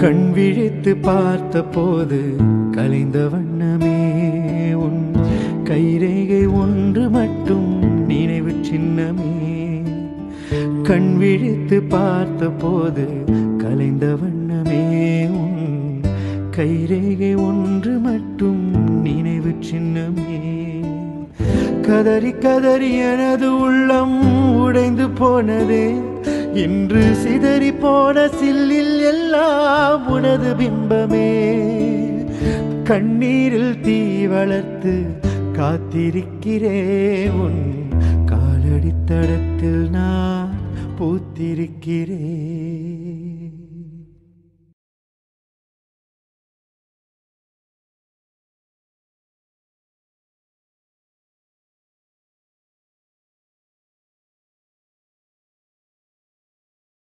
கண் விழித்து பார்த்த போது கலைந்த வண்ணமே உன் கைரேகை ஒன்று மட்டும் நினைவு சின்னமே. கண் விழித்து பார்த்த போது கலைந்த வண்ணமே உன் கைரேகை ஒன்று மட்டும் நினைவு சின்னமே. கதறி கதறி எனது உள்ளம் உடைந்து போனதே இன்று சிதறி போன சில்லில் எல்லாம் உனது பிம்பமே. கண்ணீரில் தீ வளர்த்து காத்திருக்கிறேன். உன் காலடித்தடத்தில் நான் பூத்திருக்கிறேன்.